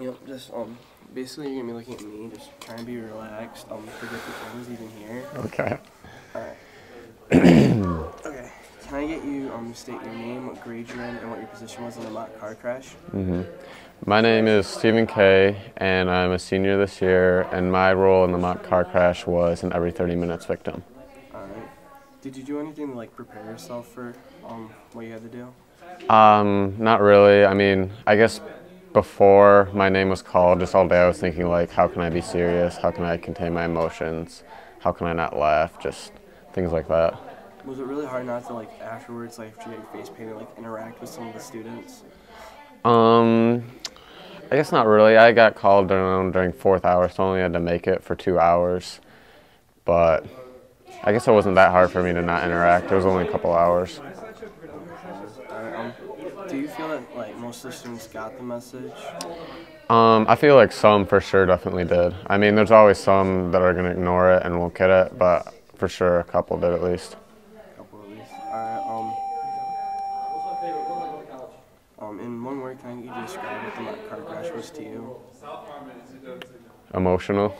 Yep, just um, basically you're gonna be looking at me, just try and be relaxed. Um, forget the camera's even here. Okay. Alright. okay, can I get you um state your name, what grade you're in, and what your position was in the mock car crash? Mm-hmm. My name is Stephen Kay, and I'm a senior this year. And my role in the mock car crash was an every 30 minutes victim. Alright. Did you do anything to like prepare yourself for um what you had to do? Um, not really. I mean, I guess before my name was called, just all day I was thinking like, how can I be serious? How can I contain my emotions? How can I not laugh? Just things like that. Was it really hard not to like afterwards, like after you get your face painted, like interact with some of the students? Um, I guess not really. I got called during, during fourth hour, so I only had to make it for two hours. But I guess it wasn't that hard for me to not interact. It was only a couple hours. Do you feel that like most of the students got the message? Um, I feel like some for sure definitely did. I mean, there's always some that are going to ignore it and won't get it, but for sure a couple did at least. couple at least. Alright, um. Um, in one word, can you describe what the car crash was to you? Emotional.